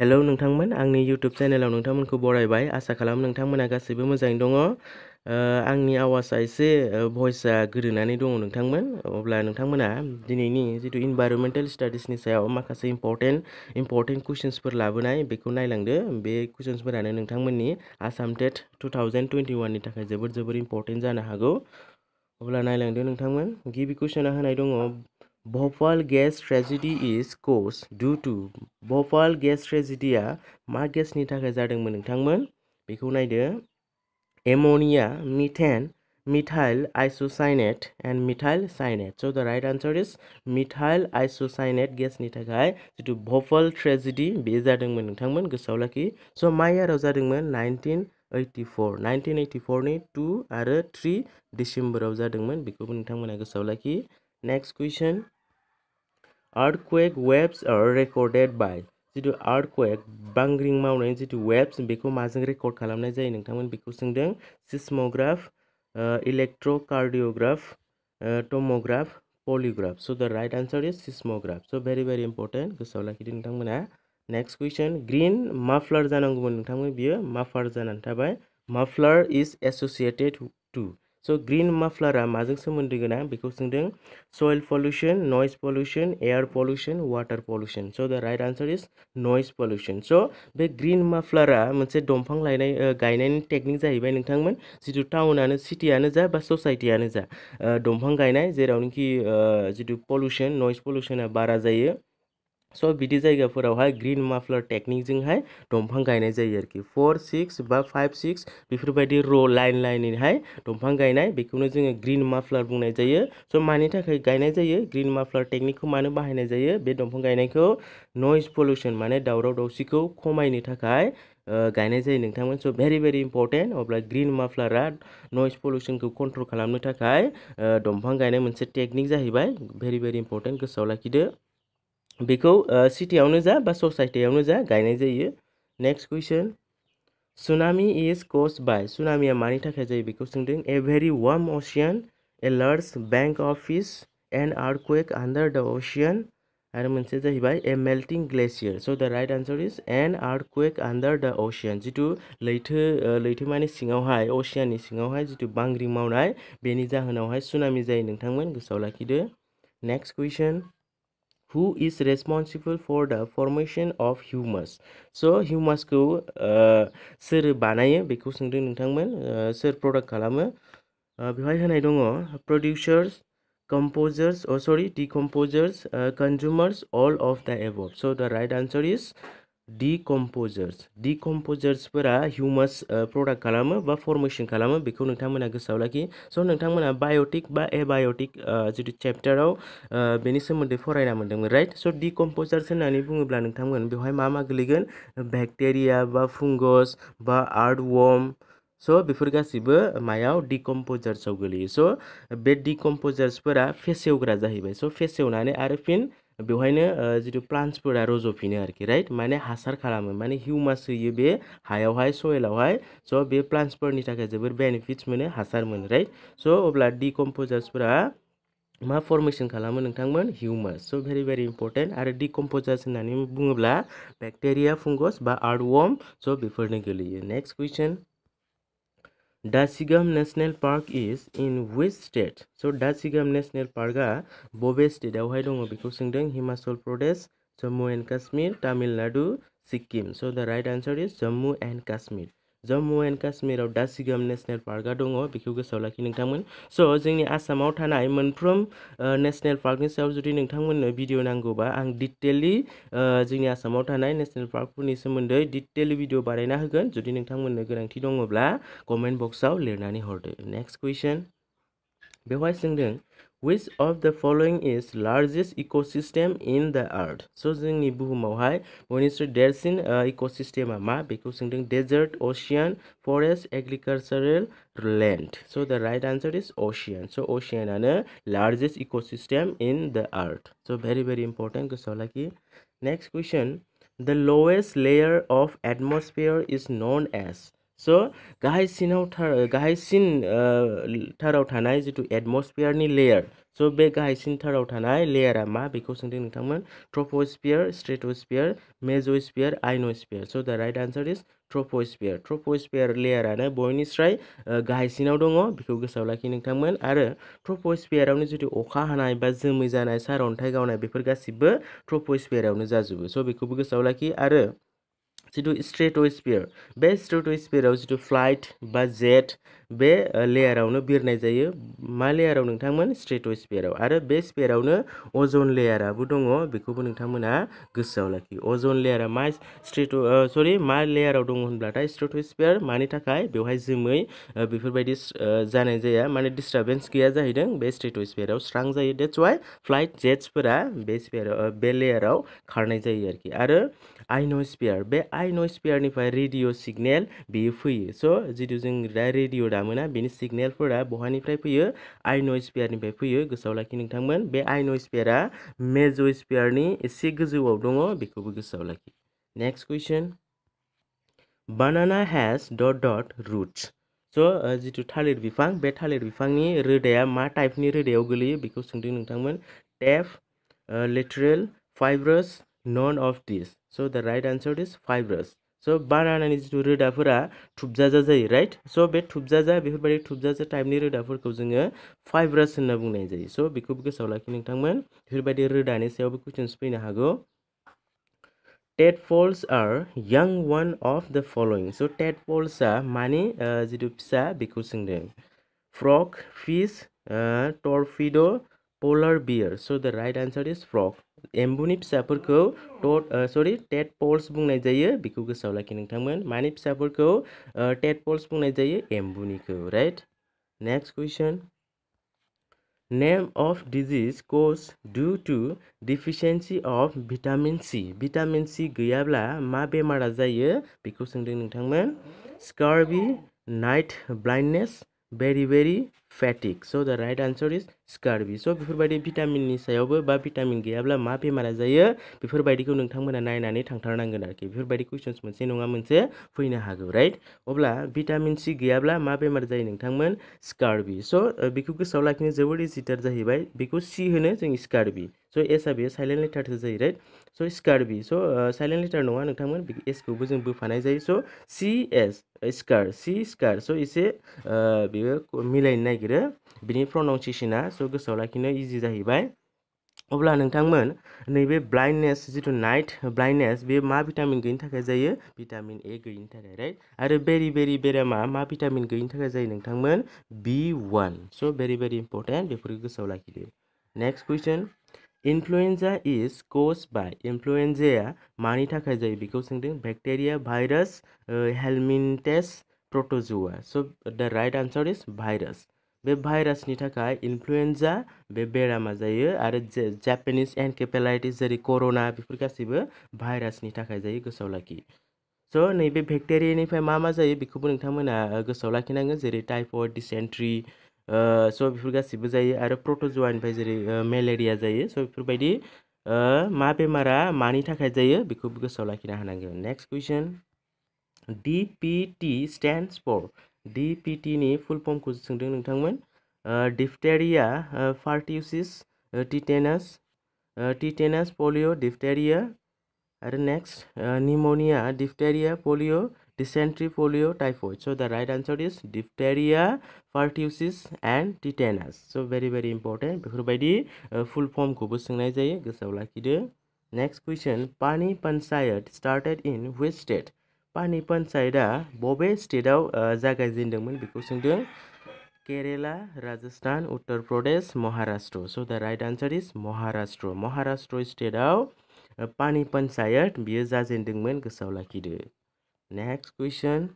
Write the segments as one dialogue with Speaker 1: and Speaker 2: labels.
Speaker 1: Hello नोंथांमोन आंनि YouTube चेनेलाव नोंथांमोनखौ बरायबाय आसा खालामो नोंथांमोना गासैबो मोजाङैनो दङ ओ आंनि आवाजआ एसे भइसआ गोदोनानै दङ नोंथांमोन अब्ला नोंथांमोना दिनैनि जिथु इनभाइरमेन्टेल स्टाडिसनि सायाव माखासे इम्परटेन्ट इम्परटेन्ट कुइसन्सफोर लाबोनाय बेखौ नायलांदो बे कुइसन्सफोरानो नोंथांमोननि Assam TET two thousand twenty वाननि थाखाय जोबोद जोबोद इम्परटेन्ट जानो हागौ अब्ला नायलांदो नोंथांमोन गिबि कुइसना होनाय दङ Bhopal gas tragedy is caused due to Bhopal gas ट्रेजेडिया मा गेसनि थाखाय जादोंमोन नोंथांमोन? बेखौ नायदो। Ammonia methane methyl isocyanate and methyl cyanate so' the right answer is methyl isocyanate गेसनि थाखाय। जिथु भोपाल ट्रेजेडि बे जादोंमोन नोंथांमोन, गोसोआव लाखि। स' मा इयाराव जादोंमोन? Nineteen eighty four nineteen eighty फरनि two आरो थ्रि डिसेम्बराव जादोंमोन। बेखौबो नोंथांमोना गोसोआव लाखि। Next question earthquake waves are recorded by जिथु आर्थक्वेक बांग्रिं मावनायनि जिथु वेब्स बेखौ माजों रेकर्ड खालामनाय जायो नोंथांमोन बेखौ सोंदों seismograph electrocardiograph tomograph polygraph so' the right answer is seismograph so' very very important गोसोआव लाखिदो नोंथांमोना नेक्स्ट कुइसन ग्रिन माफ्लार जानांगौमोन नोंथांमोन बियो माफार जानानै थाबाय माफ्लार इज एस'सिएटेड टु स' ग्रिन माफ्लारा माजों सोमोन्दो गोनां बेखौ सोंदों soil pollution noise pollution air pollution water pollution so' the right answer is noise pollution so' bay green माफ्लारा मोनसे दंफां लायनाय गायनायनि टेकनिक जाहैबाय नोंथांमोन जिथु टाउनानो सिटियानो जा बा ससाइटियानो जा दंफां गायनाय जेरावनोखि जिथु पलिउसन नयस पलिउसना बारा जायो स' बिदि जायगाफोरावहाय ग्रिन माफ्लार टेकनिकजोंहाय दंफां गायनाय जायो आरोखि। फर, सिक्स बा फाइभ, सिक्स बेफोरबायदि र' लाइन लाइनैहाय दंफां गायनाय बेखौनो जोङो ग्रिन माफ्लार बुंनाय जायो। स' मानि थाखाय गायनाय जायो? ग्रिन माफ्लार टेकनिकखौ मानो बाहायनाय जायो? बे दंफां गायनायखौ नयस पलिउसन माने दावराव दावसिखौ खमायनो थाखाय गायनाय जायो नोंथांमोन। स' भेरि भेरि इम्परटेन्ट अब्ला ग्रिन माफ्लारा नयस पलिउसनखौ कन्ट्रल खालामनो थाखाय दंफां गायनाय मोनसे टेकनिक जाहैबाय। भेरि भेरि इम्परटेन्ट गोसोआव लाखिदो। बेखौ सिटियावनो जा बा ससाइटियावनो जा गायनाय जायो। Next question. Tsunami is caused by. सुनामिया मानि थाखाय जायो बेखौ सोंदों। A very warm ocean, a large bank of fish and earthquake under the ocean, आरो मोनसे जाहैबाय a melting glacier. So' the right answer is an earthquake under the ocean, जिथु लैथो लैथोमानि सिङावहाय, असियाननि सिङावहाय जिथु बांग्रिं मावनाय, बेनि जाहोनावहाय सुनामि जायो। नोंथांमोन गोसोआव लाखिदो। Next question. who is responsible for the formation of humus so' हिउमासखौ सोर बानायो बेखौ सोंदों नोंथांमोन सोर प्रडाक्ट खालामो बेवहाय होनाय दङ producers composers uh sorry decomposers consumers all of the above so' the right answer is decomposers डिकम्प'जार्सफोरा humus product खालामो बा फर्मेसन खालामो, बेखौ नोंथांमोना गोसोआव लाखि। स' नोंथांमोना बाय'टिक बा एबाय'टिक जिथु चेप्टाराव बेनि सोमोन्दै फरायना मोन्दोंमोन राइट स' डिकम्प'जार्स होननानै बुङोब्ला नोंथांमोन बेवहाय मा मा गोलैगोन? बेक्टेरिया बा फंगस बा आर्टवर्म स' बेफोर गासिबो मायाव डिकम्प'जार्सआव गोलैयो. स' बे डिकम्प'जार्सफोरा फेसेवग्रा जाहैबाय. स' फेसेवनानै आरो फिन बेवहायनो जिथु प्लान्टसफोरा रज'फिनो आरोखि, राइट? माने हासार खालामो, माने हिउमास होयो बे हायावहाय, सयेलावहाय, स' बे प्लान्टसफोरनि थाखाय जोबोर बेनिफिट्स मोनो, हासार मोनो, राइट? स' अब्ला डिकम्प'जार्सफोरा मा फर्मेसन खालामो नोंथांमोन? हिउमास स' भेरि भेरि इम्परटेन्ट आरो डिकम्प'जार्स होननानै बुङोब्ला बेक्टेरिया, फंगस बा आर्टवर्म स' बेफोरनो गोलैयो। Next question. Dachigam national park is in which state so' Dachigam national पार्कआ बबे स्टेटआवहाय दङ बेखौ सोंदों Himachal Pradesh Jammu and Kashmir Tamil Nadu Sikkim so' the right answer is Jammu and Kashmir Jammu and काश्मीराव Dachigam national पार्कआ दङ बेखौ गोसोआव लाखि नोंथांमोन स' जोंनि आसामाव थानाय मोनफ्रोम नेसनेल पार्कनि सायाव जुदि नोंथांमोननो भिडिअ नांगौबा आं डिटेलि जोंनि आसामाव थानाय नेसनेल पार्कफोरनि सोमोन्दै डिटेलि भिडिअ बानायना होगोन। जुदि नोंथांमोननो गोनांथि दङब्ला कमेन्ट बक्सआव नेक्स्ट कुइसन बेवहाय सोंदों which of the following is largest ecosystem in the earth स' जोंनि बुहुमावहाय बयनिख्रुइ देरसिन इक'सिस्टेमा मा बेखौ सोंदों desert ocean forest agricultural land so' the right answer is ocean so' अशियानानो largest ecosystem in the earth so' very very important गोसोआव लाखि next question the lowest layer of atmosphere is known as स' गाहायसिनाव थार गाहायसिन थाराव थानाय जिथु एटमस्फियारनि layer स' बे गाहायसिन थाराव थानाय लेयारा मा बेखौ सोंदों नोंथांमोन ट्रप'स्फियार स्ट्रेट'स्फियार mesosphere ionosphere so' the right answer is troposphere troposphere लेयारानो बयनिस्राय गाहायसिनाव दङ बेखौ गोसोआव लाखि नोंथांमोन आरो ट्रप'स्फियारावनो जुदि अखा हानाय बा जोमै जानाय सारअन्थाइ गावनाय बेफोर गासिबो ट्रप'स्फियारावनो जाजोबो स' बेखौबो गोसोआव लाखि आरो जिथु स्ट्रेट'स्फियार, बे स्ट्रेट'स्फियाराव जिथु फ़्लाइट बा जेट, बे लेयारावनो बिरनाय जायो। मा लेयाराव नोंथांमोन? स्ट्रेट'स्फियाराव। आरो बे स्फियारावनो अजन लेयाराबो दङ। बेखौबो नोंथांमोना गोसोआव लाखि। लेयारा मा स्ट्रेट' सरि, मा लेयाराव दङ होनब्लाथाय स्ट्रेट'स्फियार मानि थाखाय? बेवहाय जोमै बेफोरबायदि जानाय जाया। माने बे स्ट्रेट'स्फियाराव स्रां जायो। डेट्स वाइ फ़्लाइट जेट्सफोरा बे स्फियाराव बे लेयाराव खारनाय जायो आइन'स्फियार बे आइन'स्फियारनिफ्राय रेडिअ सिगनेल बेयो फैयो स' जिथु जों दा रेडिअ दामोना बेनि सिगनेलफोरा बहानिफ्राय फैयो आइन'स्फियारनिफ्राय फैयो गोसोआव लाखि नोंथांमोन बे आइन'स्फियारा मेज'स्फियारनि एसे गोजौआव दङ बेखौबो गोसोआव लाखि next question banana has dot dot roots so' जिथु थालिर बिफां बे थालिर बिफांनि रोदाया मा टाइपनि रोदायाव गोलैयो बेखौ सोंदों नोंथांमोन टेप लेटरेल फाइब्रास नन अफ दिस स' दा राइट आन्सार इज फाइब्रास स' बानानानि जिथु रोदाफोरा थुबजाजा जायो राइट स' बे थुबजाजा बेफोरबायदि थुबजाजा टाइपनि रोदाफोरखौ जोङो फाइब्रास होनना बुंनाय जायो स' बेखौबो गोसोआव लाखि नोंथांमोन बेफोरबायदि रोदानि सायावबो कुइसन्स फैनो हागौ टेडपल्स आर यां वान अफ द फलोइं स' टेडपल्सआ मानि जिथु फिसा बेखौ सोंदों frock fish टर्फिड' polar bear so' the right answer is frog एम्बुनि फिसाफोरखौ टट सरि, टेट पल्स बुंनाय जायो, बेखौ गोसोआव लाखि नोंथांमोन। मानि टेट पल्स बुंनाय जायो? एम्बुनिखौ, right? Next question. Name of disease cause due to deficiency of vitamin C. Vitamin C गैयाब्ला मा बेमारा जायो? बेखौ सोंदों नोंथांमोन। Scurvy, night blindness very very फेटिक so' the right answer is scurvy so' बेफोरबायदि भिटामिननि सायावबो बा भिटामिन गैयाब्ला मा बेमारा जायो बेफोरबायदिखौ नोंथांमोना नायनानै थांथारनांगोन आरोखि बेफोरबायदि कुइसन्स मोनसे नङा मोनसे फैनो हागौ राइट अब्ला भिटामिन सि गैयाब्ला मा बेमार जायो नोंथांमोन स्कारबि स' बेखौ गोसोआव लाखिनो जोबोद इजिटार जाहैबाय बेखौ सि होनो जों स्कारबि स' एसआ बेयो साइलेन्ट लेटारसो जायो राइट स' स्कारबि स' साइलेन्ट लेटार नङा नोंथांमोन एसखौबो जों बोफानाय जायो स' सि एस स्कार सि स्कार स' एसे बेयो मिलायनो नागिरो। बिनि प्रनाउन्सियेसना स' गोसोआव जाहैबाय। अब्ला नोंथांमोन, नैबे ब्लाइन्डनेस जिथु नाइट ब्लाइन्डनेस बे मा भिटामिन गैयिनि थाखाय जायो? भिटामिन ए गैयिनि थाखाय राइट आरो बेरि बेरि बेरामा मा भिटामिन गैयिनि थाखाय जायो नोंथांमोन? बि वान स' भेरि भेरि इम्परटेन्ट बेफोरखौ गोसोआव लाखिदो। Next question influenza is caused bye इनफ्लुएन्जाया मानि थाखाय जायो बेखौ सोंदों बेक्टेरिया भाइरास हेलमिनटेस प्रट'जुआ स' द राइट आन्सार इज भाइरास बे भाइरासनि थाखाय इनफ्लुएन्जा बे बेरामा जायो आरो जापानिस एनकेपेलाइटिस जेरै कर'ना बेफोर गासैबो भाइरासनि थाखाय जायो गोसोआव लाखि स' नैबे बेक्टेरियानिफ्राय मा मा जायो बेखौबो नोंथांमोना गोसोआव लाखिनांगोन जेरै टाइफयड डिसेन्ट्रि स' बेफोर गासिबो जायो आरो प्रट'जुवानिफ्राय जेरै मेलेरिया जायो, स' बेफोरबायदि मा बेमारा मानि थाखाय जायो बेखौबो गोसोआव लाखिनो हानांगोन next question DPT stands for डिपिटिनि full फर्मखौ सोंदों नोंथांमोन। Diphtheria pertussis tetanus tetanus polio diphtheria आरो next pneumonia diphtheria polio dysentery polio typhoid so the right answer is diphtheria pertussis and tetanus so very very important बेफोरबायदि full फर्मखौबो सोंनाय जायो गोसोआव लाखिदो next question Pani Panchayat started in which state Pani पन्चायतआ बबे स्टेटआव जागायजेनदोंमोन बेखौ सोंदों Kerala Rajasthan Uttar Pradesh Maharashtra so' the right answer is Maharashtra Maharashtra स्टेटआव पानि पन्चायत बियो जाजेनदोंमोन गोसोआव लाखिदो Next question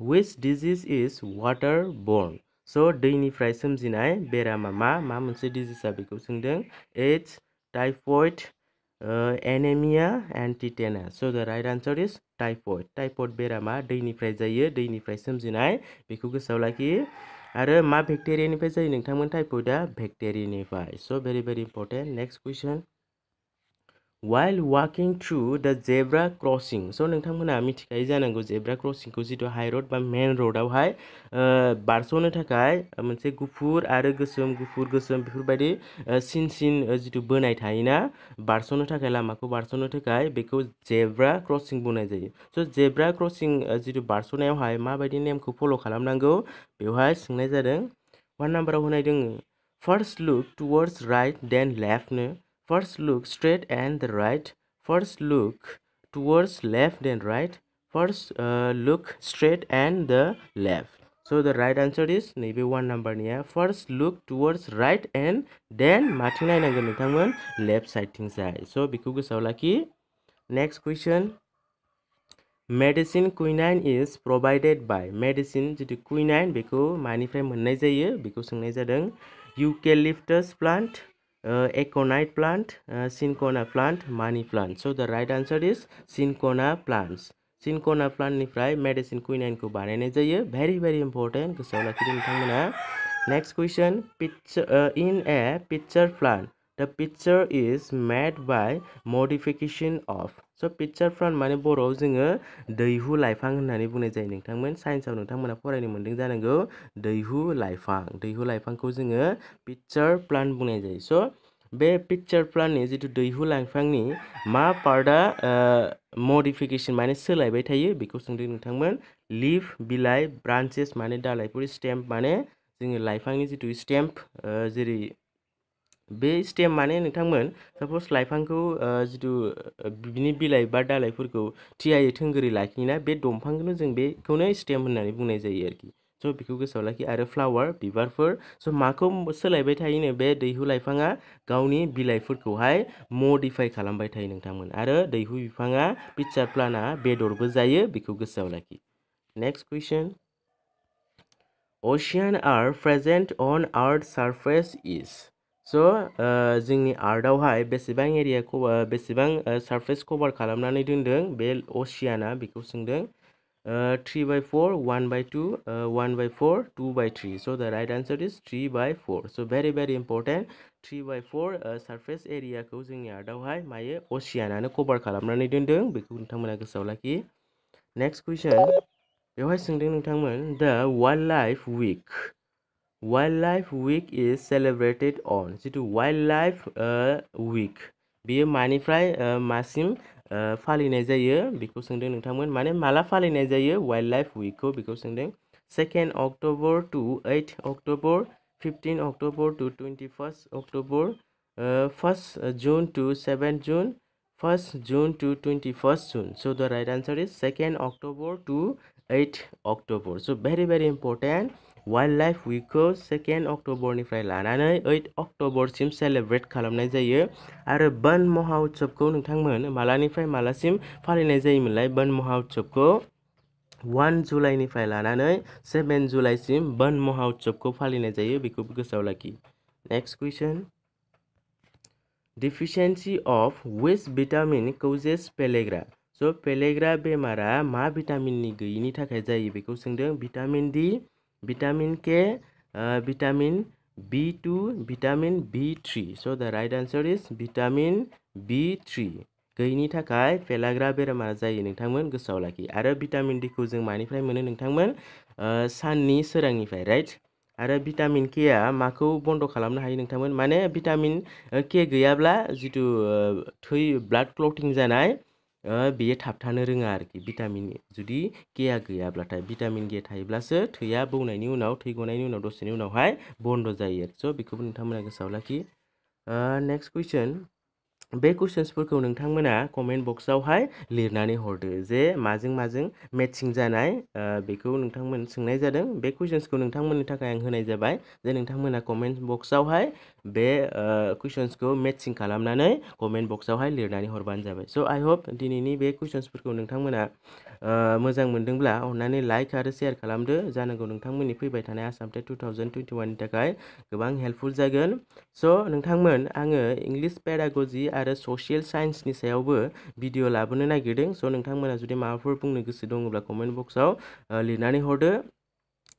Speaker 1: which disease is water borne so' दैनिफ्राय सोमजिनाय बेरामा मा मा मोनसे डिजिजआ बेखौ सोंदों AIDS typhoid anaemia and tetanus so' the right answer is typhoid typhoid बेरामा दैनिफ्राय जायो दैनिफ्राय सोमजिनाय बेखौ गोसोआव लाखि आरो मा बेक्टेरियानिफ्राय जायो नोंथांमोन टाइफयडआ बेक्टेरियानिफ्राय so' very very important next question while walking through the zebra crossing. स' नोंथांमोना मिथिखायो जानांगौ जेब्रा क्रसिंखौ जिथु हाइरड बा मेन रडआवहाय बारस'नो थाखाय मोनसे गुफुर आरो गोसोम, गुफुर, गोसोम बेफोरबायदि सिन सिन जिथु बोनाय थायोना, बारस'नो थाखाय, लामाखौ बारस'नो थाखाय बेखौ जेब्रा क्रसिं बुंनाय जायो। स' जेब्रा क्रसिं जिथु बारस'नायावहाय माबायदि नेमखौ फल' खालामनांगौ बेवहाय सोंनाय जादों। वान नाम्बाराव होनाय दोङो। First look towards right then लेफ्टनो First look straight and the right. First look towards left then right. First uh, look straight and the left. So the right answer is maybe one number niya. First look towards right and then mating नायनांगोन नोंथांमोन left side थिंजाय. So बेखौ गोसोआव लाखि. Next question. Medicine quinine is provided by medicine जितु quinine बेखौ मानिफ्राय मोननाय जायो बेखौ सोंनाय जादों eucalyptus plant uh, aconite plant, uh, cinchona plant, money plant. So the right answer is cinchona plants. Cinchona प्लान्टनिफ्राय medicine कुइनाइनखौ बानायनाय जायो भेरि भेरि इम्पर्टेन्ट गोसोआव लाखिदो नोंथांमोना next question pitcher in a pitcher plant the pitcher is made by modification of so' pitcher plant माने बर'आव जोङो दैहु लाइफां होननानै बुंनाय जायो नोंथांमोन साइन्सआव नोंथांमोना फरायनो मोन्दों जानांगौ दैहु लाइफां दैहु लाइफांखौ जोङो पिक्चार प्लान्ट बुंनाय जायो स' बे पिक्चार प्लान्टनि जिथु दैहु लाइफांनि मा पार्टआ मडिफिकेसन माने सोलायबाय थायो बेखौ सोंदों नोंथांमोन लिफ बिलाइ ब्रान्चेस माने दालाइफोर स्टेम्प माने जोङो लाइफांनि जिथु स्टेम्प जेरै बे स्टेम माने नोंथांमोन साप'ज लाइफांखौ जिथु बिनि बिलाइ बा दालाइफोरखौ थियायै थोंगोरै लाखियोना, बे दंफांखौनो जों बेखौनो स्टेम होननानै बुंनाय जायो आरोखि। स' बेखौ गोसोआव लाखि आरो फ्लावार, बिबारफोर, स' माखौ सोलायबाय थायोनो, बे दैहु लाइफाङा गावनि बिलाइफोरखौहाय मडिफाइ खालामबाय थायो नोंथांमोन। आरो दैहु बिफाङा पिक्चार प्लान्टआ बेदरबो जायो, बेखौ गोसोआव लाखि। Next question. Oceans are present on earth surface is स' जोंनि आर्टआवहाय बेसेबां एरिया बेसेबां सारफेस कभार खालामनानै दोनदों बे असियाना बेखौ सोंदों। Three by four, one by two one by four, two by three. So' the right answer is three by four. So' very very important, three by four surface एरियाखौ जोंनि आर्टआवहाय मायो असियानानो कभार खालामनानै दोनदों। बेखौ नोंथांमोना गोसोआव लाखि। नेक्स्ट कुइसन, बेवहाय सोंदों नोंथांमोन, the wildlife week wild life week is celebrated on जितु वाइल्ड लाइफ उइक बेयो मानिफ्राय मासिम फालिनाय जायो बेखौ सोंदों नोंथांमोन माने माला फालिनाय जायो वाइल्ड लाइफ उइकखौ बेखौ सोंदों second October to eight October fifteen October to twenty first October first June to seven June first June to twenty first June so the right answer is second October to eight October so very very important Wildlife उइकखौ second अक्ट'बरनिफ्राय लानानै eight अक्ट'बरसिम celebrate खालामनाय जायो। आरो बन महा उत्सबखौ नोंथांमोन मालानिफ्राय मालासिम फालिनाय जायोमोनलाय? बन महा उत्सबखौ वान जुलाइनिफ्राय लानानै सेभेन जुलाइसिम बन महा उत्सबखौ फालिनाय जायो। बेखौबो गोसोआव लाखि। Next question deficiency of which vitamin causes pellagra so' pellagra बेमारा मा भिटामिननि गैयिनि थाखाय जायो बेखौ सोंदों। Vitamin D vitamin K, uh, vitamin B2, vitamin B3. So the right answer is vitamin B3. गैयिनि थाखाय फेलाग्रा बेरामा जायो नोंथांमोन गोसोआव लाखि आरो भिटामिन डिखौ जों मानिफ्राय मोनो नोंथांमोन साननि सोरांनिफ्राय राइट आरो भिटामिन केआ माखौ बन्द खालामनो हायो नोंथांमोन माने भिटामिन के गैयाब्ला जिथु थै ब्लाड क्लटिं जानाय बेयो थाबथानो रोङा आरोखि भिटामिन जुदि केआ गैयाब्लाथाय। भिटामिन के थायोब्लासो थैया बौनायनि उनाव थै गनायनि उनाव, दसेनि उनावहाय बंद जायो आरो। स' बेखौबो नोंथांमोना गोसोआव लाखि। Next question. बे कुइसन्सफोरखौ नोंथांमोना कमेन्ट बक्सआवहाय लिरनानै हरदो जे माजों माजों मेटसिं जानाय बेखौ नोंथांमोन सोंनाय जादों बे कुइसन्सखौ नोंथांमोननि थाखाय आं होनाय जाबाय जे नोंथांमोना कमेन्ट बक्सआवहाय बे कुइसन्सखौ मेटसिं खालामनानै कमेन्ट बक्सआवहाय लिरनानै हरबानो जाबाय स' आइ हप दिनैनि बे कुइसन्सफोरखौ नोंथांमोना मोजां मोनदोंब्ला अननानै लाइक आरो शेयार खालामदो जानांगौ नोंथांमोननि फैबाय थानाय Assam TET two thousand twenty वाननि थाखाय गोबां हेल्पफुल जागोन स' नोंथांमोन आङो इंलिश पेडागजि आरो ससियेल साइन्सनि सायावबो भिडिअ लाबोनो नागिरदों। स' नोंथांमोना जुदि माबाफोर बुंनो गोसो दङब्ला कमेन्ट बक्सआव लिरनानै हरदो।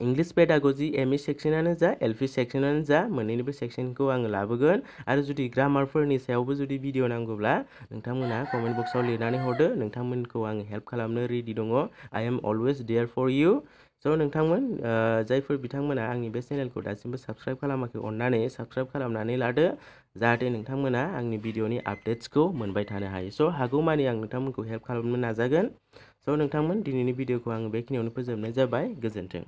Speaker 1: इंग्लिश पेडागजि एम इ सेक्सनानो जा एल पि सेक्सनानो जा, मोननैनिबो सेक्सनखौ आङो लाबोगोन। आरो जुदि ग्रामारफोरनि सायावबो जुदि भिडिअ नांगौब्ला, नोंथांमोना कमेन्ट बक्सआव लिरनानै हरदो। नोंथांमोनखौ आङो हेल्प खालामनो रेडि दङ। I am always there for you so' नोंथांमोन जायफोर बिथांमोना आंनि बे चेनेलखौ दासिमबो साबस्क्राइब खालामाखै, अननानै साबस्क्राइब खालामनानै लादो, जाहाथे नोंथांमोना आंनि भिडिअनि आपडेट्सखौ मोनबाय थानो हायो। स' हागौमानि आं नोंथांमोनखौ हेल्प खालामनो नाजागोन। स' नोंथांमोन, दिनैनि भिडिअखौ आं बेखिनियावनो फोजोबनाय जाबाय। गोजोन्थों।